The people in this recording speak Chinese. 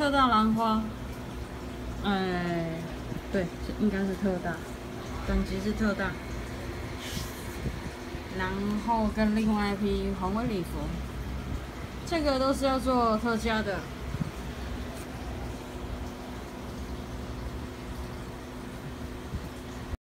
特大兰花。哎，对，应该是特大，等级是特大。然后跟另外一批红尾礼服，这个都是要做特价的。